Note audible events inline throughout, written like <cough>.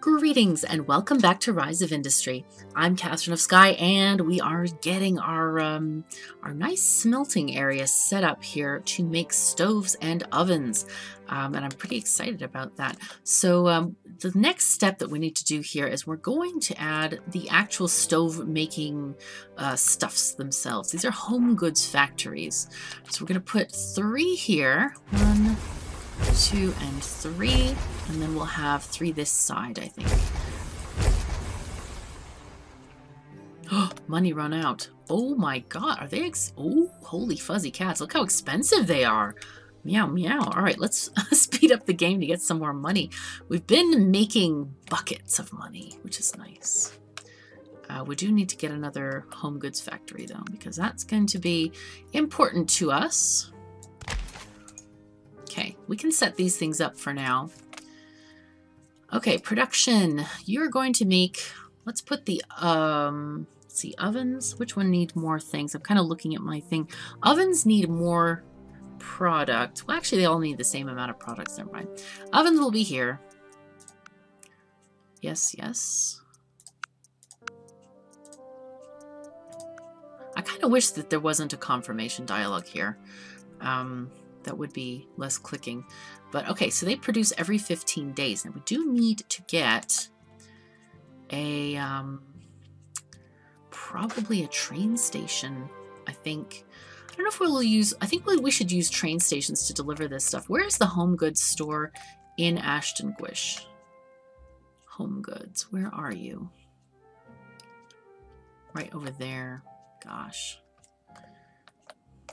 Greetings and welcome back to Rise of Industry. I'm Katherine of Sky, and we are getting our um, our nice smelting area set up here to make stoves and ovens, um, and I'm pretty excited about that. So um, the next step that we need to do here is we're going to add the actual stove making uh, stuffs themselves. These are home goods factories, so we're going to put three here. One, two, and three. And then we'll have three this side, I think. <gasps> Money run out. Oh my god, are they ex- Oh, holy fuzzy cats. Look how expensive they are. Meow, meow. All right, let's <laughs> speed up the game to get some more money. We've been making buckets of money, which is nice. Uh, we do need to get another home goods factory, though, because that's going to be important to us. Okay, we can set these things up for now. Okay, production. You're going to make, let's put the, um, let's see, ovens. Which one need more things? I'm kind of looking at my thing. Ovens need more product. Well, actually, they all need the same amount of products. Never mind. Ovens will be here. Yes, yes. I kind of wish that there wasn't a confirmation dialogue here. Um, that would be less clicking. But okay, so they produce every 15 days. Now we do need to get a, um, probably a train station, I think. I don't know if we'll use, I think we should use train stations to deliver this stuff. Where is the home goods store in Ashton Gwish? Home goods, where are you? Right over there. Gosh.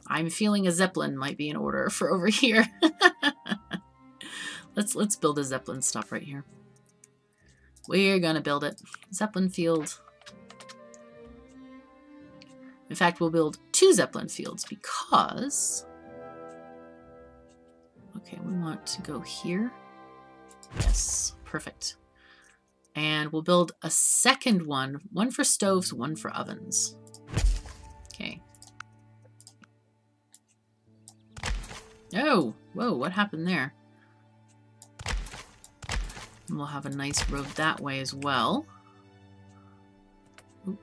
I'm feeling a Zeppelin might be in order <laughs> for over here. <laughs> let's let's build a Zeppelin stop right here. We're gonna build it. Zeppelin field. In fact, we'll build two Zeppelin fields because... Okay, we want to go here. Yes, perfect. And we'll build a second one, one for stoves, one for ovens. Oh, whoa, what happened there? We'll have a nice road that way as well.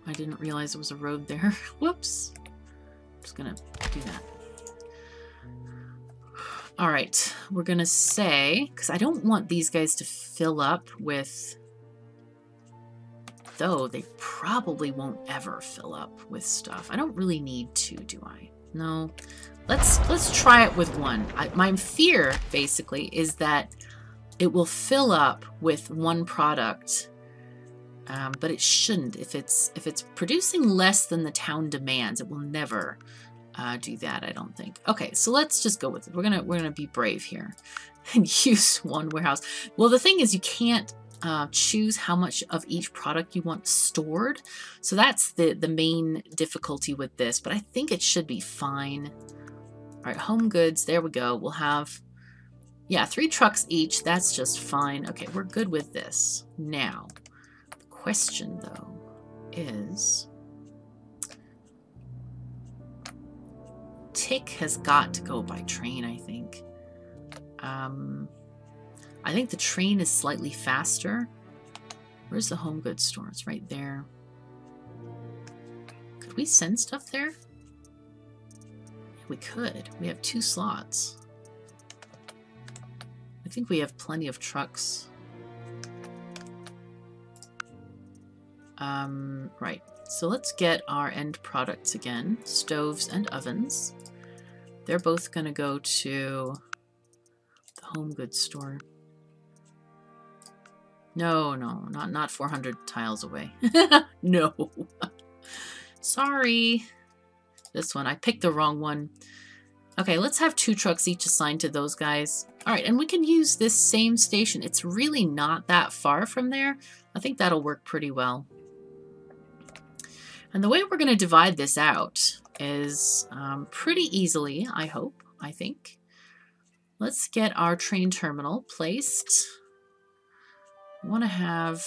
I didn't realize there was a road there. <laughs> Whoops. Just gonna do that. All right, we're gonna say, because I don't want these guys to fill up with, though they probably won't ever fill up with stuff. I don't really need to, do I? No, Let's let's try it with one. I, my fear, basically, is that it will fill up with one product, um, but it shouldn't. If it's if it's producing less than the town demands, it will never uh, do that. I don't think. Okay, so let's just go with it. We're gonna we're gonna be brave here <laughs> and use one warehouse. Well, the thing is, you can't uh, choose how much of each product you want stored. So that's the, the main difficulty with this, but I think it should be fine. All right, home goods, there we go. We'll have, yeah, three trucks each. That's just fine. Okay, we're good with this. Now, the question, though, is... Tick has got to go by train, I think. Um, I think the train is slightly faster. Where's the home goods store? It's right there. Could we send stuff there? We could. We have two slots. I think we have plenty of trucks. Um, right. So let's get our end products again. Stoves and ovens. They're both going to go to the home goods store. No, no, not not 400 tiles away. <laughs> no. <laughs> Sorry. This one. I picked the wrong one. Okay, let's have two trucks each assigned to those guys. All right, and we can use this same station. It's really not that far from there. I think that'll work pretty well. And the way we're going to divide this out is um, pretty easily, I hope, I think. Let's get our train terminal placed. I want to have...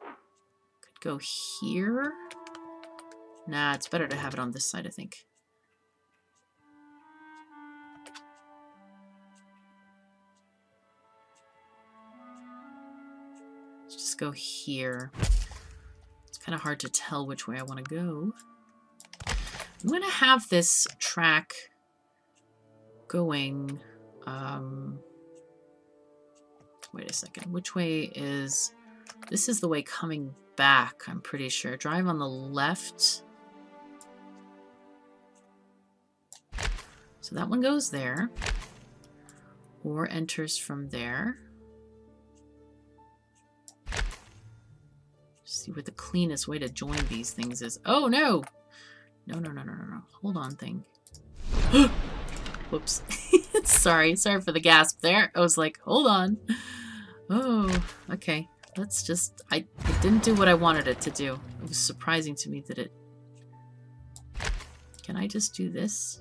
Could go here. Nah, it's better to have it on this side, I think. Let's just go here. It's kind of hard to tell which way I want to go. I'm going to have this track going... Um, wait a second. Which way is... This is the way coming back, I'm pretty sure. Drive on the left. So that one goes there. Or enters from there. See what the cleanest way to join these things is. Oh, no! No, no, no, no, no, no. Hold on, thing. <gasps> Whoops. <laughs> sorry. Sorry for the gasp there. I was like, hold on. Oh, okay. Let's just... I, it didn't do what I wanted it to do. It was surprising to me that it... Can I just do this?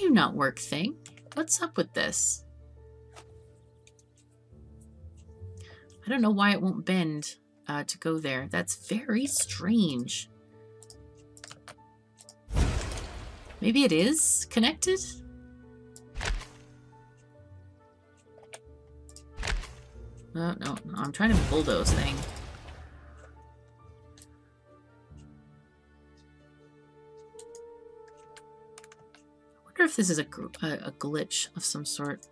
You not work, thing? What's up with this? I don't know why it won't bend uh, to go there. That's very strange. Maybe it is connected? No, no, no, I'm trying to bulldoze thing. Wonder if this is a, a, a glitch of some sort.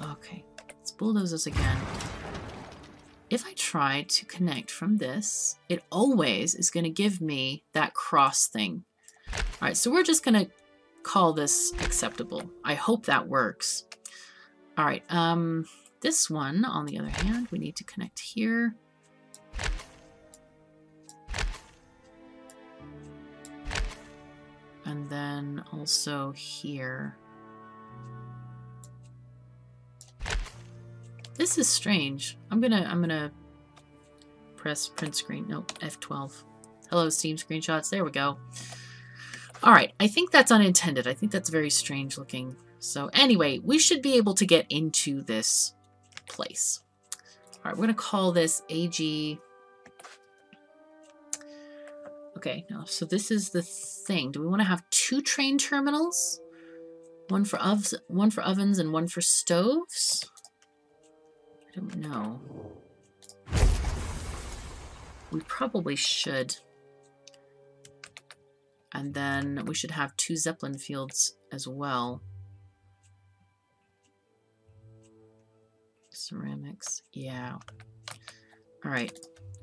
Okay, let's bulldoze this again. If I try to connect from this, it always is going to give me that cross thing. All right, so we're just going to call this acceptable. I hope that works. All right, um, this one, on the other hand, we need to connect here. Then also here. This is strange. I'm gonna I'm gonna press print screen. Nope, F12. Hello, Steam screenshots. There we go. All right, I think that's unintended. I think that's very strange looking. So anyway, we should be able to get into this place. All right, we're to call this AG. Okay, so this is the thing. Do we want to have two train terminals? One for ovens, one for ovens and one for stoves? I don't know. We probably should. And then we should have two Zeppelin fields as well. Ceramics. Yeah. All right.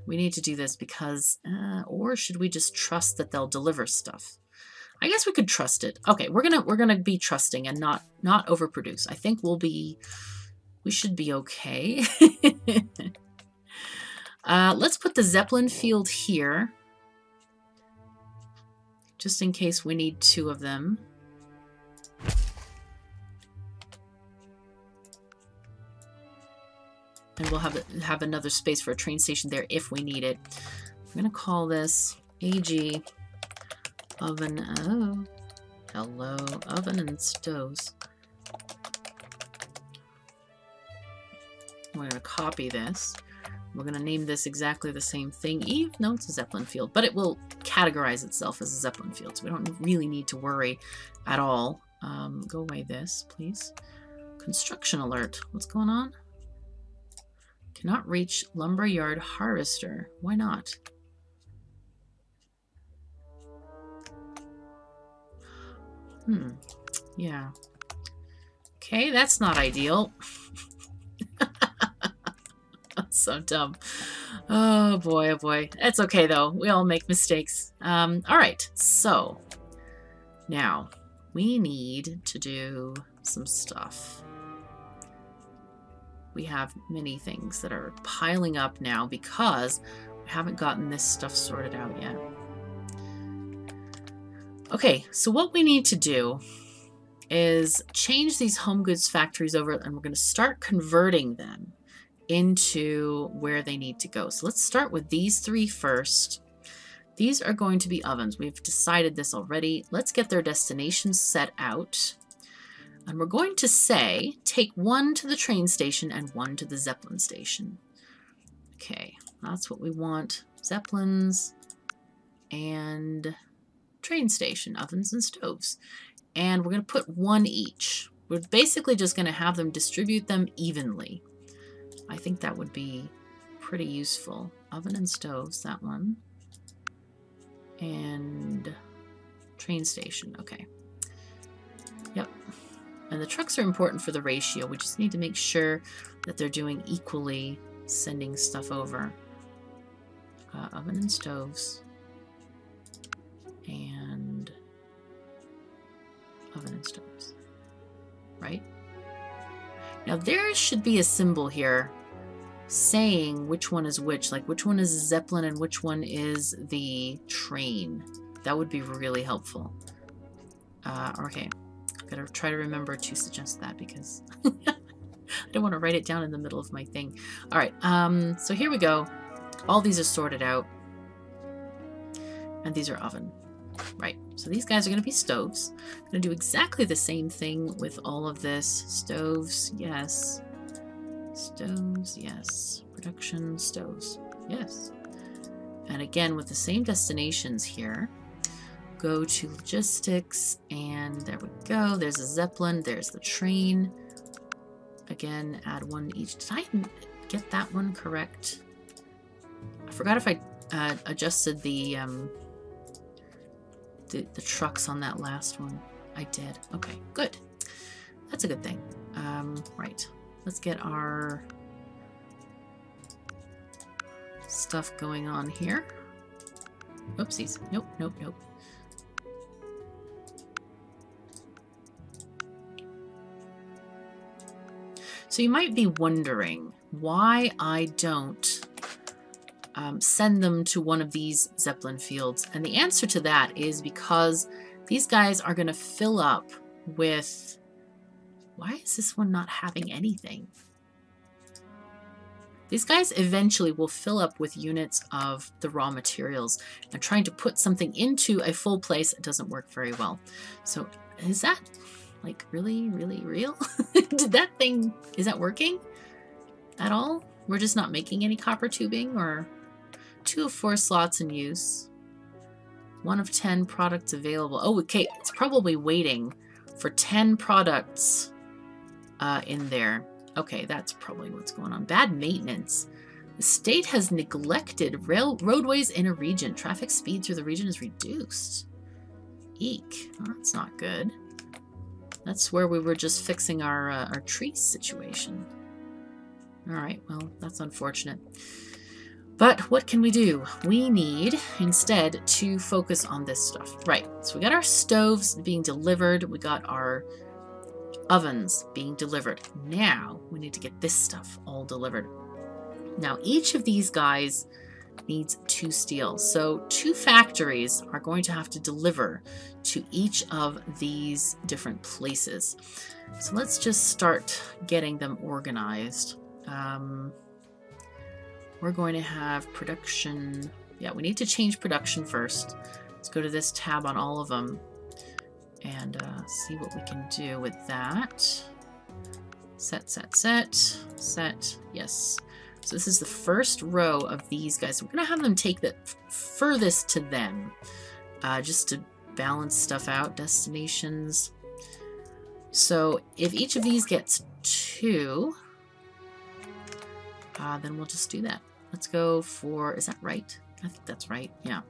We need to do this because, uh, or should we just trust that they'll deliver stuff? I guess we could trust it. Okay, we're gonna we're gonna be trusting and not not overproduce. I think we'll be we should be okay. <laughs> uh, let's put the Zeppelin field here, just in case we need two of them. And we'll have have another space for a train station there if we need it. I'm going to call this AG oven. Oh, hello, oven and stoves. We're going to copy this. We're going to name this exactly the same thing. Eve, no, it's a Zeppelin field, but it will categorize itself as a Zeppelin field, so we don't really need to worry at all. Um, go away this, please. Construction alert. What's going on? Cannot reach lumberyard harvester. Why not? Hmm. Yeah. Okay, that's not ideal. <laughs> so dumb. Oh boy, oh boy. It's okay though. We all make mistakes. Um, all right, so now we need to do some stuff we have many things that are piling up now because we haven't gotten this stuff sorted out yet. Okay, so what we need to do is change these home goods factories over and we're going to start converting them into where they need to go. So let's start with these three first. These are going to be ovens. We've decided this already. Let's get their destinations set out. And we're going to say, take one to the train station and one to the Zeppelin station. Okay, that's what we want. Zeppelins and train station, ovens and stoves. And we're going to put one each. We're basically just going to have them distribute them evenly. I think that would be pretty useful. Oven and stoves, that one. And train station, okay. Yep. And the trucks are important for the ratio. We just need to make sure that they're doing equally sending stuff over. Uh, oven and stoves. And oven and stoves. Right? Now there should be a symbol here saying which one is which, like which one is Zeppelin and which one is the train. That would be really helpful. Uh, okay, Gonna try to remember to suggest that because <laughs> I don't want to write it down in the middle of my thing. All right, um, so here we go. All these are sorted out. And these are oven. Right, so these guys are going to be stoves. I'm going to do exactly the same thing with all of this. Stoves, yes. Stoves, yes. Production, stoves, yes. And again, with the same destinations here, go to logistics, and there we go. There's a Zeppelin, there's the train. Again, add one each. Did I get that one correct? I forgot if I uh, adjusted the, um, the, the trucks on that last one. I did. Okay, good. That's a good thing. Um, right. Let's get our stuff going on here. Oopsies. Nope, nope, nope. So you might be wondering why I don't um, send them to one of these Zeppelin fields. And the answer to that is because these guys are going to fill up with why is this one not having anything? These guys eventually will fill up with units of the raw materials and trying to put something into a full place doesn't work very well. So is that like really, really real? <laughs> Did that thing, is that working at all? We're just not making any copper tubing or two of four slots in use. One of 10 products available. Oh, okay. It's probably waiting for 10 products uh, in there. Okay, that's probably what's going on. Bad maintenance. The state has neglected rail roadways in a region. Traffic speed through the region is reduced. Eek. Well, that's not good. That's where we were just fixing our, uh, our tree situation. Alright, well, that's unfortunate. But what can we do? We need, instead, to focus on this stuff. Right, so we got our stoves being delivered. We got our ovens being delivered. Now we need to get this stuff all delivered. Now each of these guys needs two steel. So two factories are going to have to deliver to each of these different places. So let's just start getting them organized. Um, we're going to have production. Yeah, we need to change production first. Let's go to this tab on all of them and uh, see what we can do with that. Set, set, set, set, yes. So this is the first row of these guys. We're going to have them take the furthest to them, uh, just to balance stuff out, destinations. So if each of these gets two, uh, then we'll just do that. Let's go for, is that right? I think that's right, yeah.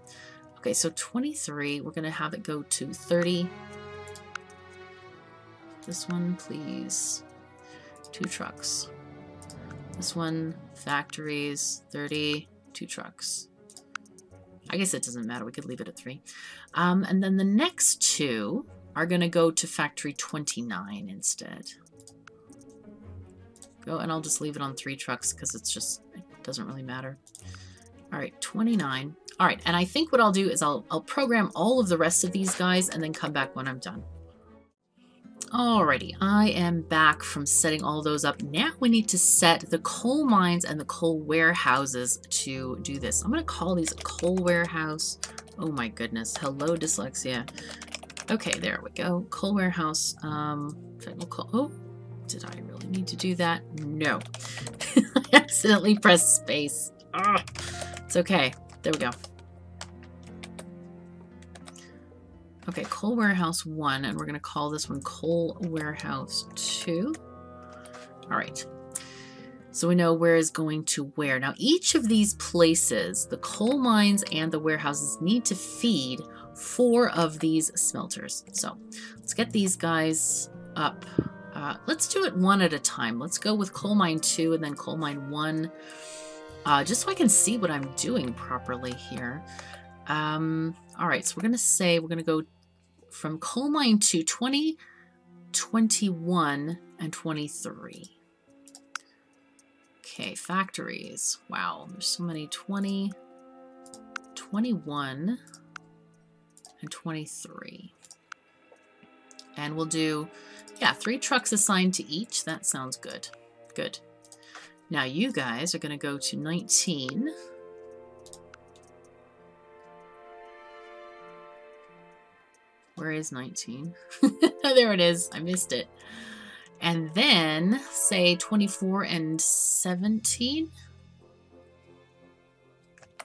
Okay, so 23, we're going to have it go to 30. This one, please. Two trucks. This one, factories, 30, two trucks. I guess it doesn't matter. We could leave it at three. Um, and then the next two are going to go to factory 29 instead. Go, and I'll just leave it on three trucks because it's just, it doesn't really matter. All right, 29. All right, and I think what I'll do is I'll, I'll program all of the rest of these guys and then come back when I'm done. Alrighty, I am back from setting all those up. Now we need to set the coal mines and the coal warehouses to do this. I'm going to call these coal warehouse. Oh my goodness. Hello, dyslexia. Okay, there we go. Coal warehouse. Um, coal oh, did I really need to do that? No. <laughs> I accidentally pressed space. Ugh. It's okay. There we go. Okay, Coal Warehouse 1, and we're going to call this one Coal Warehouse 2. All right. So we know where is going to where. Now, each of these places, the coal mines and the warehouses, need to feed four of these smelters. So let's get these guys up. Uh, let's do it one at a time. Let's go with coal mine 2 and then coal mine 1. Uh, just so I can see what I'm doing properly here. Um, all right, so we're going to say we're going to go from coal mine to 20, 21, and 23. Okay, factories. Wow, there's so many. 20, 21, and 23. And we'll do, yeah, three trucks assigned to each. That sounds good. Good. Now you guys are going to go to 19. Where is 19? <laughs> there it is. I missed it. And then say 24 and 17.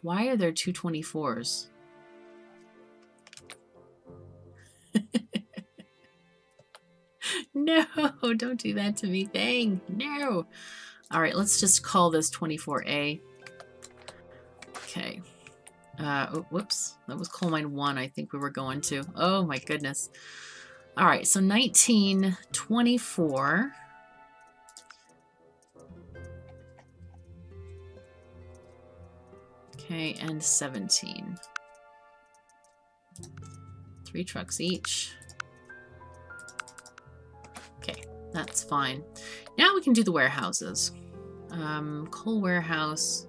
Why are there two 24s? <laughs> no, don't do that to me. Dang, no. All right, let's just call this 24A. Okay. Uh, oh, whoops, that was coal mine 1 I think we were going to. Oh my goodness. All right, so 1924. Okay, and 17. Three trucks each. Okay, that's fine. Now we can do the warehouses. Um, coal warehouse.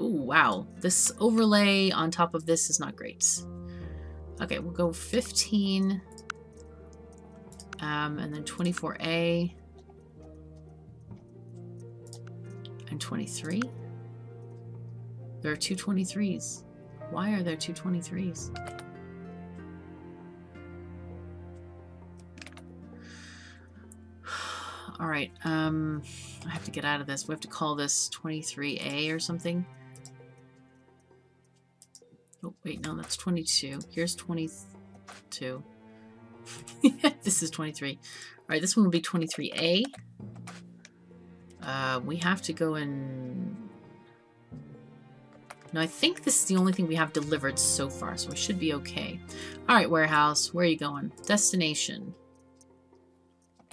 Oh, wow. This overlay on top of this is not great. Okay, we'll go 15 um, and then 24A and 23. There are two 23s. Why are there two 23s? <sighs> All right, um, I have to get out of this. We have to call this 23A or something. Oh, wait, no, that's 22. Here's 22. <laughs> this is 23. All right, this one will be 23A. Uh, we have to go and... No, I think this is the only thing we have delivered so far, so we should be okay. All right, warehouse, where are you going? Destination.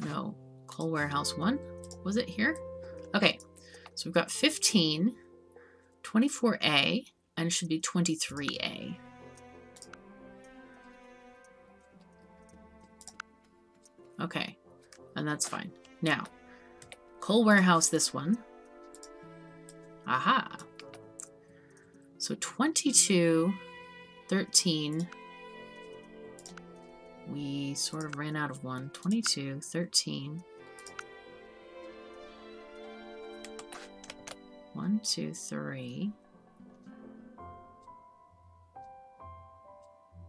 No. Coal warehouse 1? Was it here? Okay, so we've got 15, 24A, and should be 23A. Okay, and that's fine. Now, coal warehouse this one. Aha. So 22, 13. We sort of ran out of one. 22, 13. One, two, three.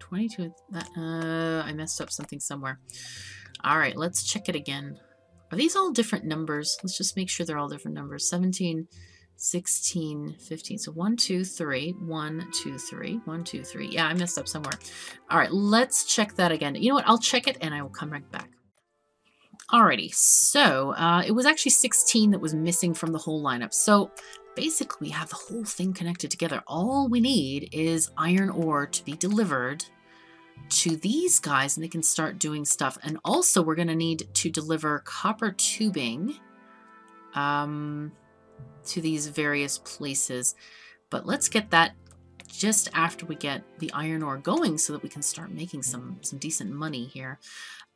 22. Uh, I messed up something somewhere. All right, let's check it again. Are these all different numbers? Let's just make sure they're all different numbers. 17, 16, 15. So 1, 2, 3, 1, 2, 3, 1, 2, 3. Yeah, I messed up somewhere. All right, let's check that again. You know what? I'll check it and I will come right back. Alrighty, so uh, it was actually 16 that was missing from the whole lineup. So basically we have the whole thing connected together. All we need is iron ore to be delivered to these guys and they can start doing stuff. And also we're going to need to deliver copper tubing um, to these various places. But let's get that just after we get the iron ore going so that we can start making some, some decent money here.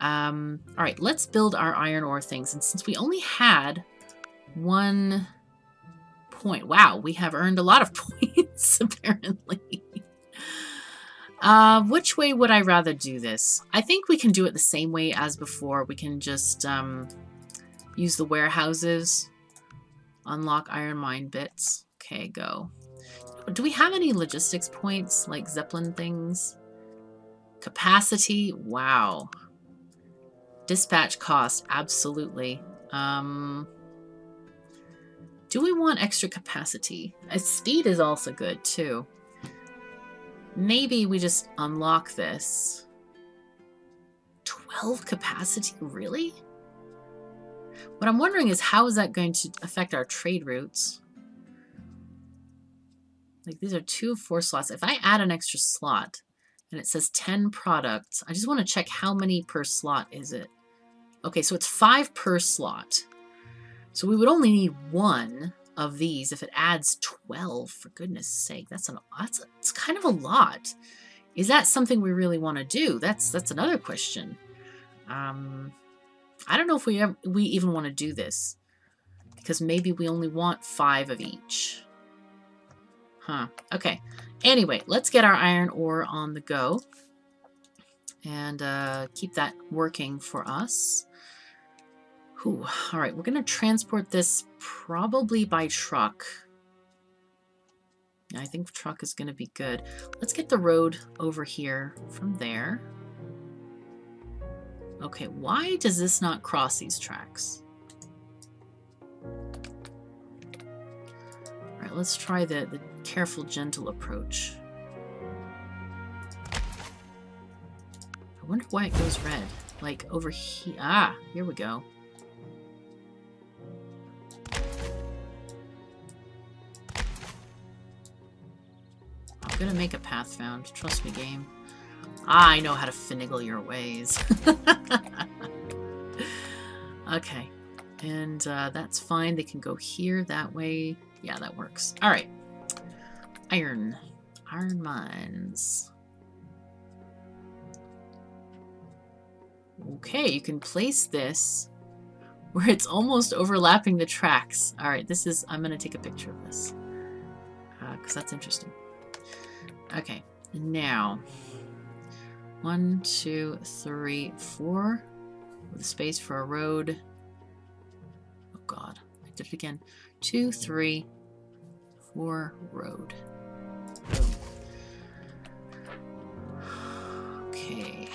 Um, all right, let's build our iron ore things. And since we only had one point, wow, we have earned a lot of <laughs> points <laughs> apparently. Uh, which way would I rather do this? I think we can do it the same way as before. We can just um, use the warehouses, unlock iron mine bits. Okay, go. Do we have any logistics points, like Zeppelin things? Capacity? Wow. Dispatch cost? Absolutely. Um, do we want extra capacity? Uh, speed is also good, too. Maybe we just unlock this. 12 capacity? Really? What I'm wondering is how is that going to affect our trade routes? Like these are two four slots. If I add an extra slot and it says 10 products, I just want to check how many per slot is it. Okay, so it's five per slot. So we would only need one of these if it adds 12, for goodness sake. That's an that's a, it's kind of a lot. Is that something we really want to do? That's that's another question. Um, I don't know if we ever, we even want to do this because maybe we only want five of each. Huh. Okay. Anyway, let's get our iron ore on the go and uh, keep that working for us. All right, we're going to transport this probably by truck. I think truck is going to be good. Let's get the road over here from there. Okay, why does this not cross these tracks? All right, let's try the, the careful, gentle approach. I wonder why it goes red. Like over here. Ah, here we go. Gonna make a path found. Trust me, game. I know how to finagle your ways. <laughs> okay. And uh, that's fine. They can go here, that way. Yeah, that works. All right. Iron. Iron mines. Okay, you can place this where it's almost overlapping the tracks. All right, this is, I'm going to take a picture of this because uh, that's interesting. Okay, now, one, two, three, four, with space for a road. Oh God, I did it again. Two, three, four, road. <sighs> Okay.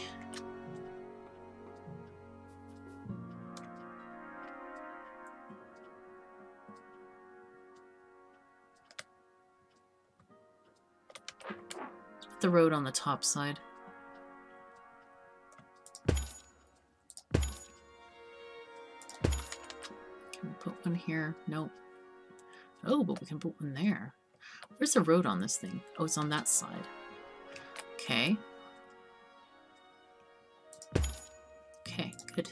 The road on the top side. Can we put one here? Nope. Oh, but we can put one there. Where's the road on this thing? Oh, it's on that side. Okay. Okay, good.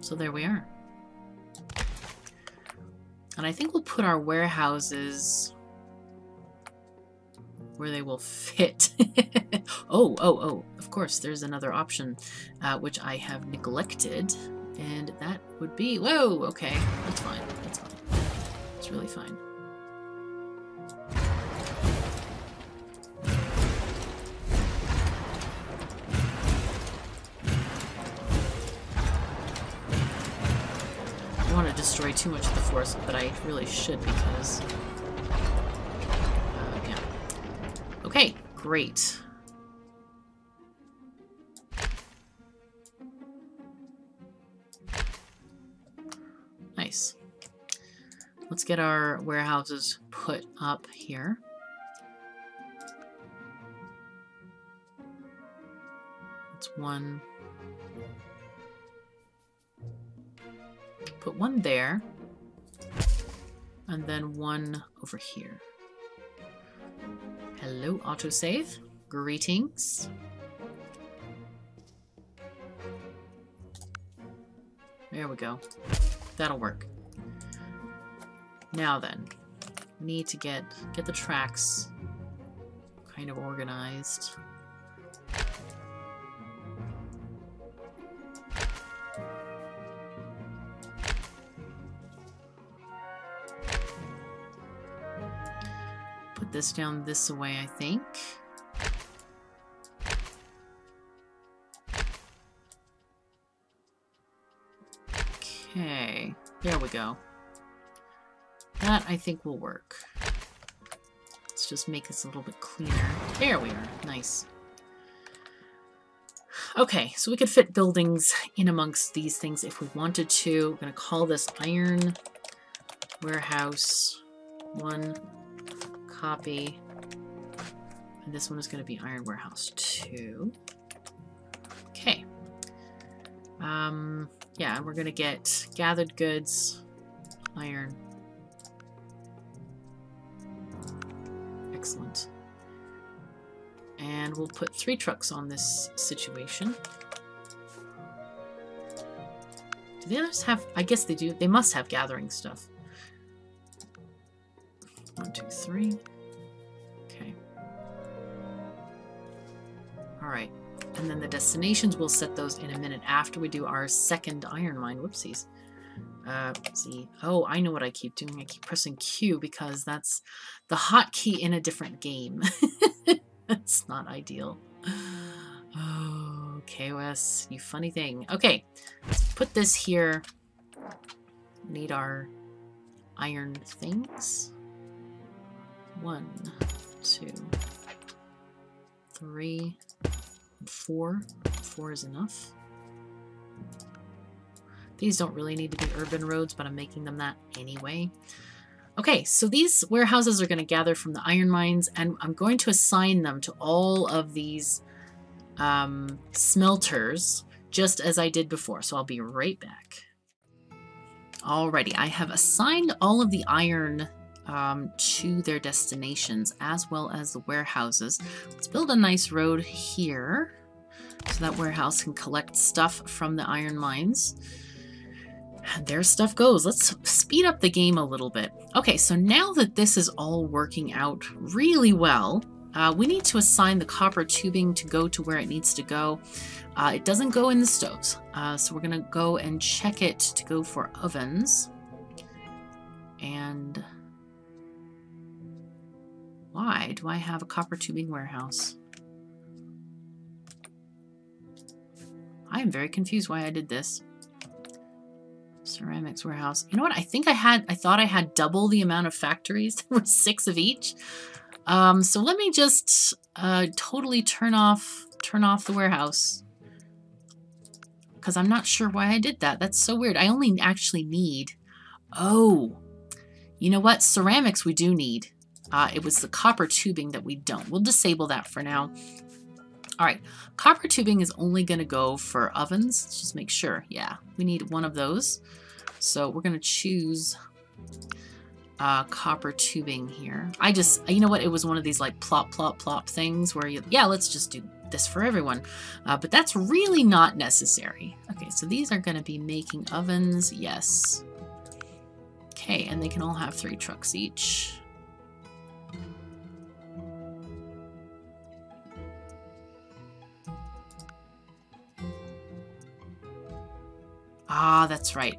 So there we are. And I think we'll put our warehouses where they will fit. <laughs> oh, oh, oh, of course, there's another option, uh, which I have neglected. And that would be, whoa, okay, that's fine, that's fine. It's really fine. I want to destroy too much of the forest, but I really should because... great. Nice. Let's get our warehouses put up here. That's one, put one there, and then one over here. Hello, autosave. Greetings. There we go. That'll work. Now then, we need to get get the tracks kind of organized. This down this way, I think. Okay, there we go. That, I think, will work. Let's just make this a little bit cleaner. There we are. Nice. Okay, so we could fit buildings in amongst these things if we wanted to. We're going to call this Iron Warehouse 1 copy. And this one is going to be Iron Warehouse 2. Okay. Um, yeah, we're going to get gathered goods, iron. Excellent. And we'll put three trucks on this situation. Do the others have... I guess they do. They must have gathering stuff. One, two, three. Okay. Alright. And then the destinations, we'll set those in a minute after we do our second iron mine. Whoopsies. Uh, see. Oh, I know what I keep doing. I keep pressing Q because that's the hotkey in a different game. <laughs> that's not ideal. <sighs> Oh, KOS, you funny thing. Okay, let's put this here. Need our iron things. One, two, three, four. Four is enough. These don't really need to be urban roads, but I'm making them that anyway. Okay, so these warehouses are going to gather from the iron mines, and I'm going to assign them to all of these um, smelters, just as I did before. So I'll be right back. Alrighty, I have assigned all of the iron um, to their destinations, as well as the warehouses. Let's build a nice road here, so that warehouse can collect stuff from the iron mines. And there stuff goes. Let's speed up the game a little bit. Okay, so now that this is all working out really well, uh, we need to assign the copper tubing to go to where it needs to go. Uh, it doesn't go in the stoves, uh, so we're going to go and check it to go for ovens. And why do I have a copper tubing warehouse? I am very confused why I did this. Ceramics warehouse. You know what? I think I had, I thought I had double the amount of factories. <laughs> There were six of each. Um, so let me just uh, totally turn off, turn off the warehouse. Because I'm not sure why I did that. That's so weird. I only actually need, oh, you know what? Ceramics we do need. Uh, it was the copper tubing that we don't. We'll disable that for now. All right, copper tubing is only going to go for ovens. Let's just make sure. Yeah, we need one of those. So we're going to choose uh, copper tubing here. I just, you know what? It was one of these like plop, plop, plop things where you, yeah, let's just do this for everyone. Uh, but that's really not necessary. Okay, so these are going to be making ovens. Yes. Okay, and they can all have three trucks each. Ah, that's right.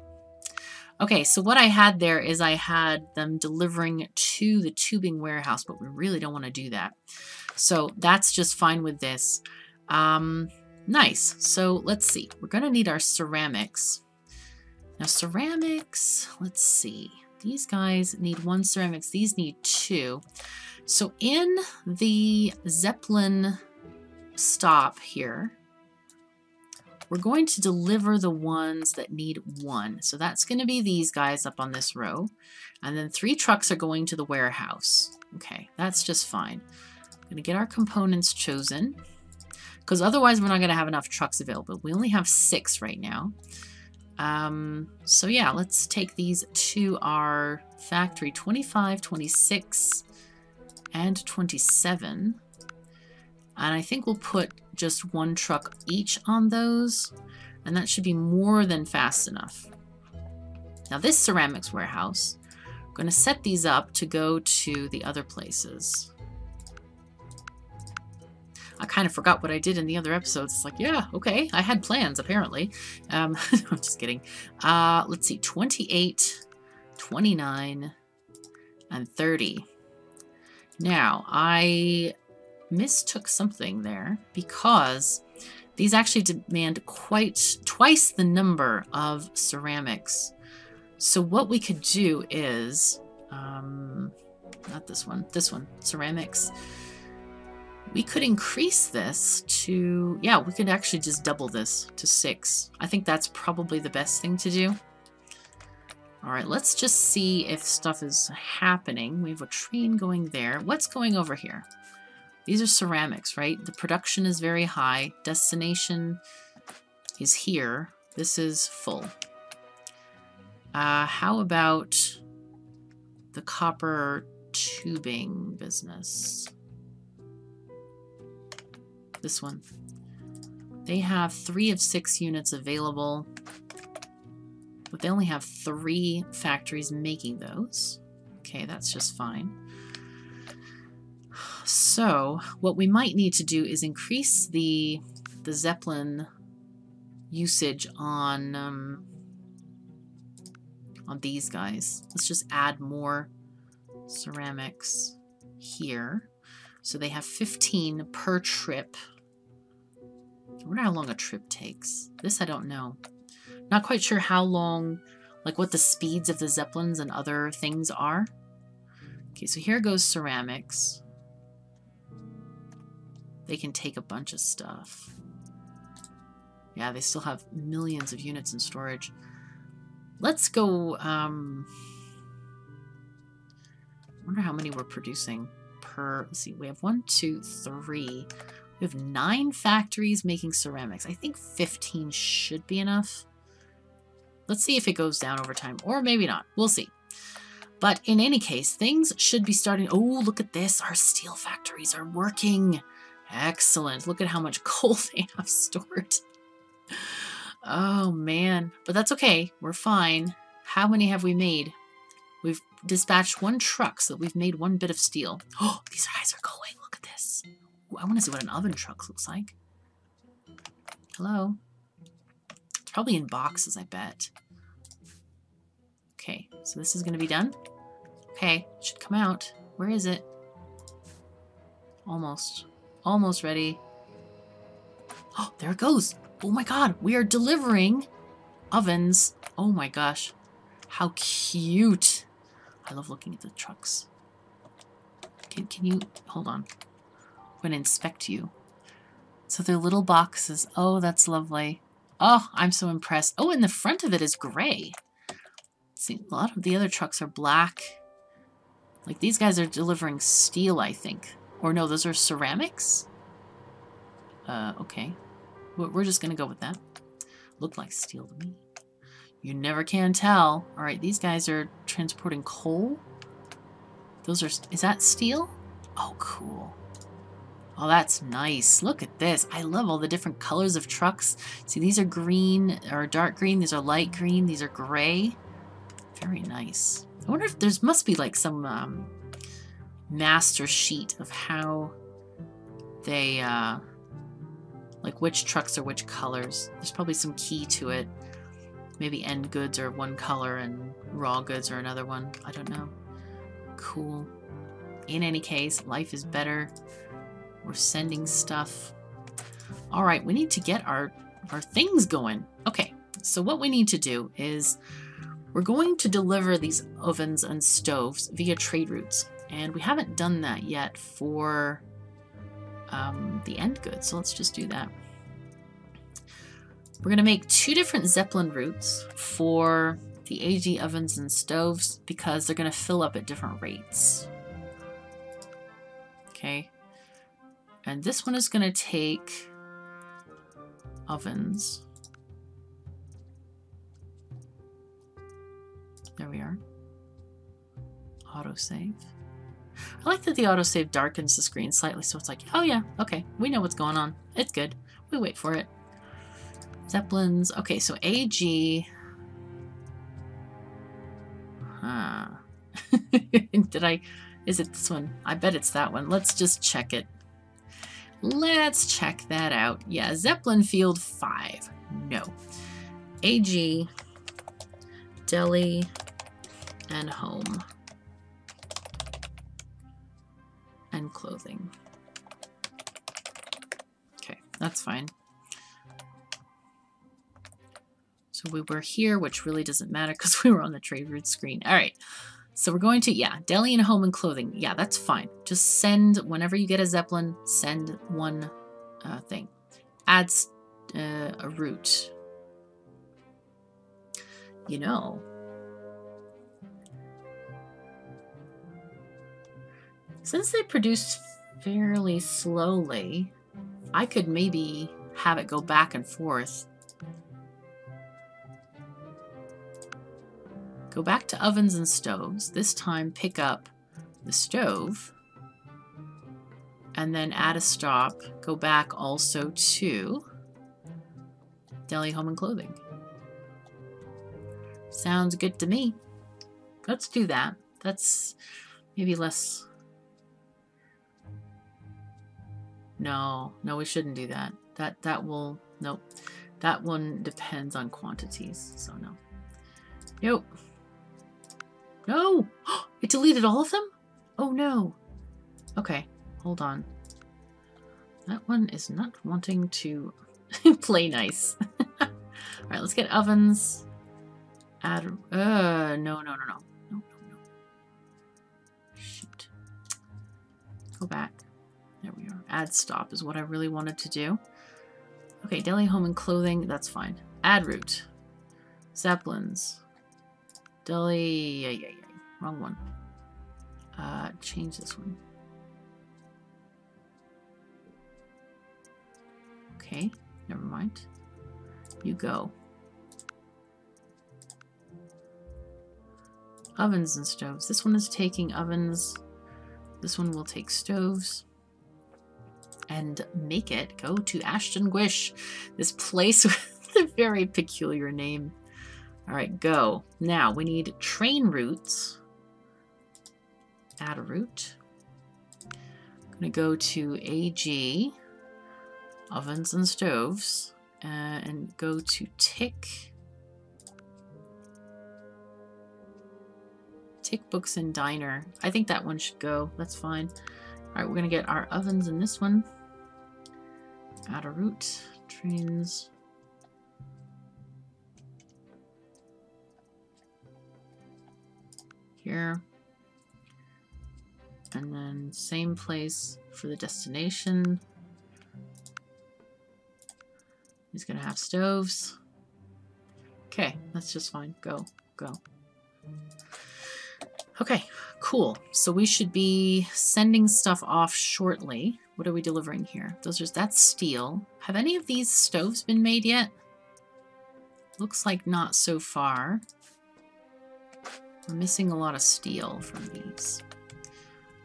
Okay, so what I had there is I had them delivering to the tubing warehouse, but we really don't want to do that. So that's just fine with this. Um, nice. So let's see. We're going to need our ceramics. Now ceramics, let's see. These guys need one ceramics. These need two. So in the Zeppelin stop here, we're going to deliver the ones that need one. So that's going to be these guys up on this row. And then three trucks are going to the warehouse. Okay, that's just fine. I'm going to get our components chosen because otherwise we're not going to have enough trucks available. We only have six right now. Um, so yeah, let's take these to our factory 25, 26, and 27. And I think we'll put just one truck each on those, and that should be more than fast enough. Now this ceramics warehouse, I'm going to set these up to go to the other places. I kind of forgot what I did in the other episodes. It's like, yeah, okay, I had plans, apparently. Um, <laughs> I'm just kidding. Uh, let's see, 28, 29, and 30. Now, I mistook something there because these actually demand quite twice the number of ceramics. So what we could do is, um, not this one, this one, ceramics. We could increase this to, yeah, we could actually just double this to six. I think that's probably the best thing to do. All right, let's just see if stuff is happening. We have a train going there. What's going over here? These are ceramics, right? The production is very high. Destination is here. This is full. Uh, how about the copper tubing business? This one. They have three of six units available, but they only have three factories making those. Okay, that's just fine. So, what we might need to do is increase the the Zeppelin usage on um, on these guys. Let's just add more ceramics here. So they have 15 per trip. I wonder how long a trip takes. This I don't know. Not quite sure how long, like what the speeds of the Zeppelins and other things are. Okay, so here goes ceramics. They can take a bunch of stuff. Yeah, they still have millions of units in storage. Let's go, um... I wonder how many we're producing per... Let's see, we have one, two, three. We have nine factories making ceramics. I think 15 should be enough. Let's see if it goes down over time, or maybe not. We'll see. But in any case, things should be starting... Oh, look at this. Our steel factories are working. Excellent. Look at how much <laughs> coal they have stored. Oh, man. But that's okay. We're fine. How many have we made? We've dispatched one truck, so we've made one bit of steel. Oh, <gasps> these eyes are going. Look at this. Ooh, I want to see what an oven truck looks like. Hello? It's probably in boxes, I bet. Okay, so this is going to be done. Okay, should come out. Where is it? Almost. Almost ready. Oh, there it goes. Oh my god, we are delivering ovens. Oh my gosh. How cute. I love looking at the trucks. Can, can you... Hold on. I'm going to inspect you. So they're little boxes. Oh, that's lovely. Oh, I'm so impressed. Oh, and the front of it is gray. See, a lot of the other trucks are black. Like, these guys are delivering steel, I think. Or no, those are ceramics? Uh, okay. We're just going to go with that. Look like steel to me. You never can tell. All right, these guys are transporting coal. Those are... Is that steel? Oh, cool. Oh, that's nice. Look at this. I love all the different colors of trucks. See, these are green or dark green. These are light green. These are gray. Very nice. I wonder if there's must be like some um, master sheet of how they uh, like which trucks are which colors. There's probably some key to it. Maybe end goods are one color and raw goods are another one. I don't know. Cool. In any case, life is better. We're sending stuff. All right, we need to get our, our things going. Okay, so what we need to do is we're going to deliver these ovens and stoves via trade routes. And we haven't done that yet for um, the end good. So let's just do that. We're going to make two different Zeppelin routes for the AG ovens and stoves because they're going to fill up at different rates. Okay. And this one is going to take ovens. There we are. Autosave. I like that the autosave darkens the screen slightly so it's like, oh yeah, okay, we know what's going on. It's good. We wait for it. Zeppelins. Okay, so AG. Huh. <laughs> Did I... Is it this one? I bet it's that one. Let's just check it. Let's check that out. Yeah, Zeppelin Field 5. No. AG, Deli, and Home. Clothing. Okay, that's fine. So we were here, which really doesn't matter because <laughs> we were on the trade route screen. All right. So we're going to, yeah, deli and home and clothing. Yeah, that's fine. Just send, whenever you get a Zeppelin, send one uh, thing. Adds uh, a route. You know, Since they produce fairly slowly, I could maybe have it go back and forth. Go back to ovens and stoves. This time pick up the stove. And then add a stop. Go back also to deli, home, and clothing. Sounds good to me. Let's do that. That's maybe less... No, no, we shouldn't do that. That that will... Nope. That one depends on quantities, so no. Nope. No! <gasps> It deleted all of them? Oh no. Okay, hold on. That one is not wanting to <laughs> play nice. <laughs> Alright, let's get ovens. Add... Uh, no, no, no, no. No, no, no. Shoot. Go back. There we are. Add stop is what I really wanted to do. Okay, deli, home, and clothing. That's fine. Add route. Zeppelins. Deli... Yeah, yeah, yeah. Wrong one. Uh, change this one. Okay, never mind. You go. Ovens and stoves. This one is taking ovens. This one will take stoves. And make it go to Ashton Gwish, this place <laughs> with a very peculiar name. All right, go. Now we need train routes. Add a route. I'm going to go to AG, ovens and stoves, uh, and go to tick. Tick books and diner. I think that one should go. That's fine. All right, we're going to get our ovens in this one. Add a route. Trains. Here. And then same place for the destination. He's gonna have stoves. Okay, that's just fine. Go, go. Okay, cool. So we should be sending stuff off shortly. What are we delivering here? Those are that's steel. Have any of these stoves been made yet? Looks like not so far. We're missing a lot of steel from these.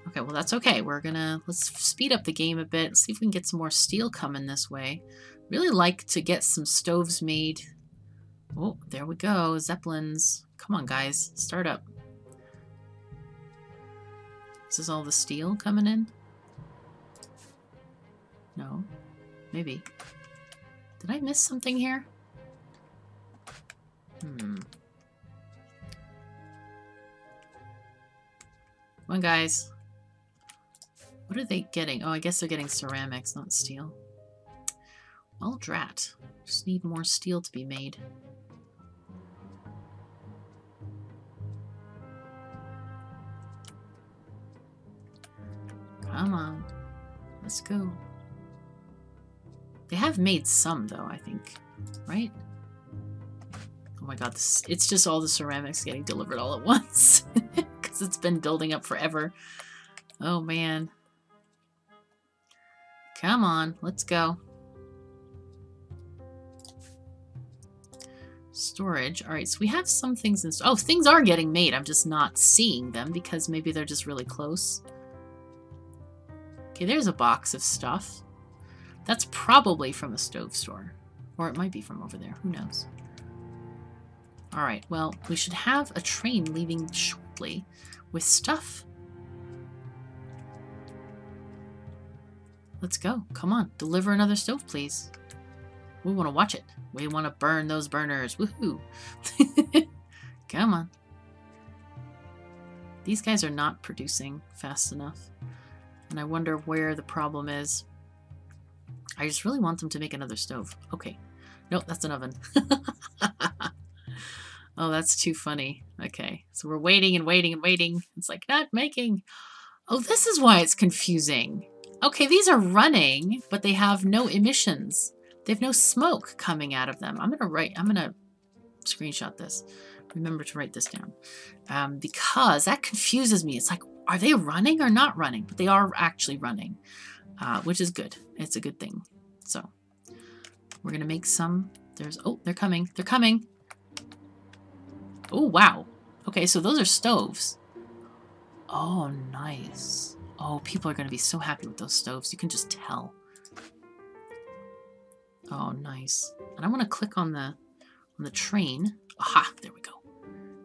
Okay, well that's okay. We're gonna, let's speed up the game a bit, see if we can get some more steel coming this way. Really like to get some stoves made. Oh, there we go, Zeppelins. Come on guys, start up. This is all the steel coming in? No, maybe. Did I miss something here? Hmm. Come on, guys. What are they getting? Oh, I guess they're getting ceramics, not steel. Well, drat. Just need more steel to be made. Come on. Let's go. They have made some, though, I think. Right? Oh my god, this, it's just all the ceramics getting delivered all at <laughs> once. Because it's been building up forever. Oh, man. Come on, let's go. Storage. All right, so we have some things in... Oh, things are getting made. I'm just not seeing them because maybe they're just really close. Okay, there's a box of stuff. That's probably from a stove store. Or it might be from over there. Who knows? All right, well, we should have a train leaving shortly with stuff Let's go. Come on. Deliver another stove, please. We want to watch it. We want to burn those burners. Woohoo. <laughs> Come on. These guys are not producing fast enough. And I wonder where the problem is. I just really want them to make another stove. Okay. Nope, that's an oven. <laughs> oh, that's too funny. Okay. So we're waiting and waiting and waiting. It's like, not making. Oh, this is why it's confusing. Okay, these are running, but they have no emissions. They have no smoke coming out of them. I'm going to write, I'm going to screenshot this. Remember to write this down. Um, because that confuses me. It's like, are they running or not running? But they are actually running, uh, which is good. It's a good thing. So we're going to make some. There's, oh, they're coming. They're coming. Oh, wow. Okay, so those are stoves. Oh, nice. Oh, people are going to be so happy with those stoves. You can just tell. Oh, nice. And I want to click on the on the train. Aha, there we go.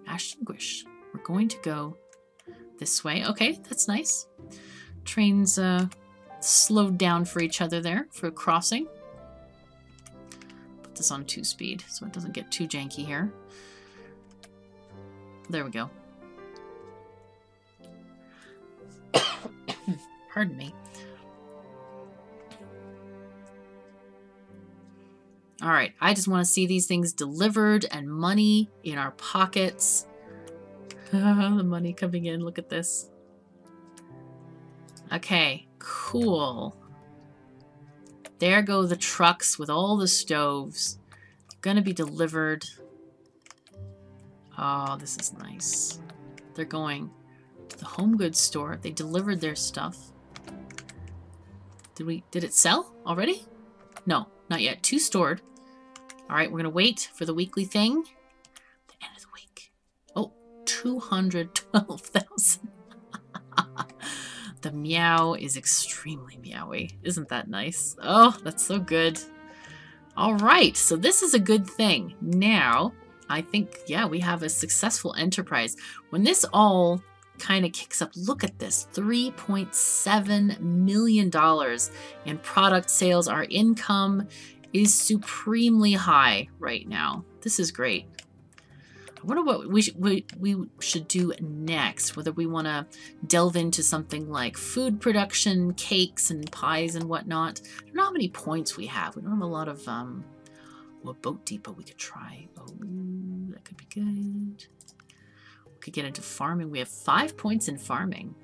Ashton Guish. We're going to go this way. Okay, that's nice. Trains uh, slowed down for each other there for crossing. Put this on two speed so it doesn't get too janky here. There we go. <coughs> Pardon me. All right, I just want to see these things delivered and money in our pockets. <laughs> the money coming in, look at this. Okay, cool. There go the trucks with all the stoves. Gonna be delivered. Oh, this is nice. They're going to the home goods store. They delivered their stuff. Did we did it sell already? No, not yet. Two stored. All right, we're to wait for the weekly thing. The end of the week. Oh, 212,000. The meow is extremely meowy. Isn't that nice? Oh, that's so good. All right, so this is a good thing. Now, I think, yeah, we have a successful enterprise. When this all kind of kicks up, look at this $3.7 million in product sales. Our income is supremely high right now. This is great. I wonder what we, we, we should do next, whether we want to delve into something like food production, cakes and pies and whatnot. I don't know how many points we have. We don't have a lot of, um, well, boat depot we could try. Oh, that could be good. We could get into farming. We have five points in farming.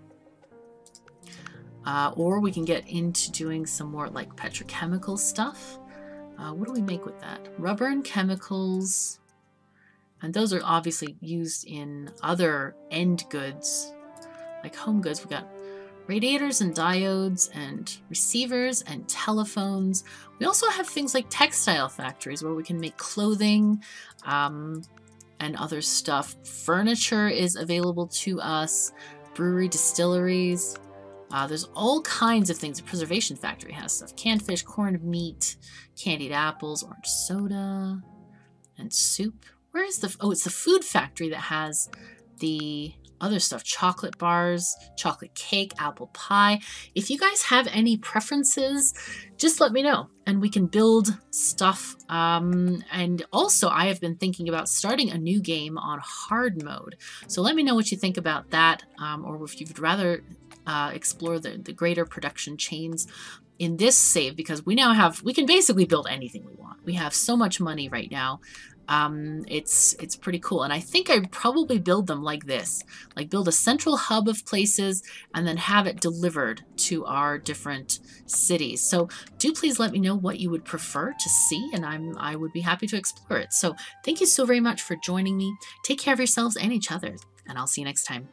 Uh, or we can get into doing some more like petrochemical stuff. Uh, what do we make with that? Rubber and chemicals. And those are obviously used in other end goods, like home goods. We've got radiators and diodes and receivers and telephones. We also have things like textile factories where we can make clothing um, and other stuff. Furniture is available to us, brewery, distilleries. Uh, there's all kinds of things. The preservation factory has stuff. Canned fish, corned meat, candied apples, orange soda, and soup. Where is the... Oh, it's the food factory that has the other stuff. Chocolate bars, chocolate cake, apple pie. If you guys have any preferences, just let me know and we can build stuff. Um, and also, I have been thinking about starting a new game on hard mode. So let me know what you think about that um, or if you'd rather uh, explore the, the greater production chains in this save because we now have we can basically build anything we want we have so much money right now um, it's it's pretty cool. And i think i'd probably build them like this like build a central hub of places and then have it delivered to our different cities. So do please let me know what you would prefer to see and i'm i would be happy to explore it. So thank you so very much for joining me. Take care of yourselves and each other and i'll see you next time